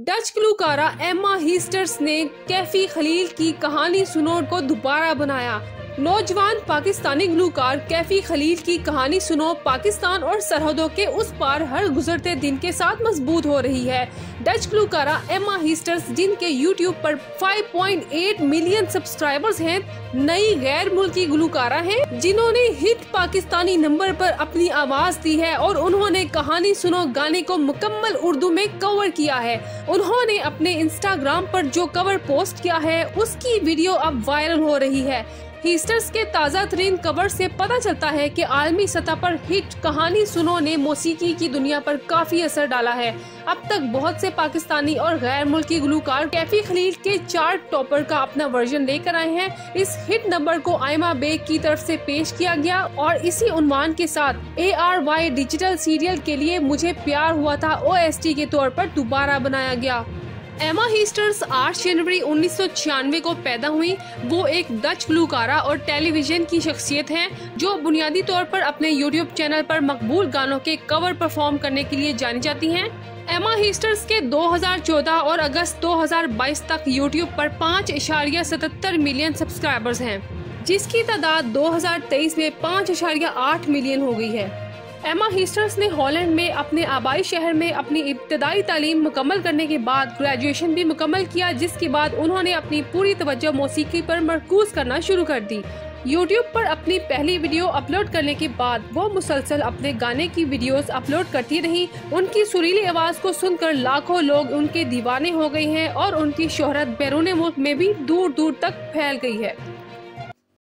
Dutch ग्लूकारा Emma हीस्टर्स ने कैफी खलील की कहानी सुनोर को दोबारा बनाया। नौजवान पाकिस्तानी ग्लूकार कैफी खलील की कहानी सुनो। पाकिस्तान और सरहदों के उस पार हर गुजरते दिन के साथ मज़बूत हो रही है। डच ग्लूकारा एमा हिस्टर्स, जिनके यूट्यूब पर 5.8 मिलियन सब्सक्राइबर्स हैं, नई गैर मुल्की ग्लूकारा हैं, जिन्होंने हिट पाकिस्तानी नंबर पर अपनी आवाज़ दी है और उन्होंने कहानी सुनो गाने को मुकम्मल उर्दू में कवर किया है। उन्होंने अपने इंस्टाग्राम पर जो कवर पोस्ट किया है, उसकी वीडियो अब वायरल हो रही है। हीस्टर्स के ताज़ा तरीन कवर से पता चलता है कि आलमी सतह पर हिट कहानी सुनो ने मौसीकी की दुनिया पर काफ़ी असर डाला है। अब तक बहुत से पाकिस्तानी और गैर मुल्की गुलकार कैफी खलील के चार्ट टॉपर का अपना वर्जन लेकर आए हैं। इस हिट नंबर को आयमा बेग की तरफ़ से पेश किया गया और इसी उन्वान के साथ A R Y digital serial के लिए मुझे प्यार हुआ था ओ एस टी के तौर पर दोबारा बनाया गया। एमा हीस्टर्स 8 जनवरी उन्नीस सौ छियानवे को पैदा हुई। वो एक डच ग्लूकारा और टेलीविज़न की शख्सियत हैं, जो बुनियादी तौर पर अपने यूट्यूब चैनल पर मकबूल गानों के कवर परफॉर्म करने के लिए जानी जाती हैं। एमा हीस्टर्स के 2014 और अगस्त 2022 तक यूट्यूब पर पाँच इशारिया सतहत्तर मिलियन सब्सक्राइबर्स हैं, जिसकी तादाद 2023 में पाँच इशारिया आठ मिलियन हो गई है। एमा हिस्टर्स ने हॉलैंड में अपने आबाई शहर में अपनी इब्तदाई तालीम मुकम्मल करने के बाद ग्रेजुएशन भी मुकम्मल किया, जिसके बाद उन्होंने अपनी पूरी तवज्जो मौसीकी पर मरकूज करना शुरू कर दी। यूट्यूब पर अपनी पहली वीडियो अपलोड करने के बाद वो मुसलसल अपने गाने की वीडियोस अपलोड करती रही। उनकी सुरीली आवाज़ को सुनकर लाखों लोग उनके दीवाने हो गए हैं और उनकी शोहरत बैरून मुल्क में भी दूर दूर तक फैल गई है।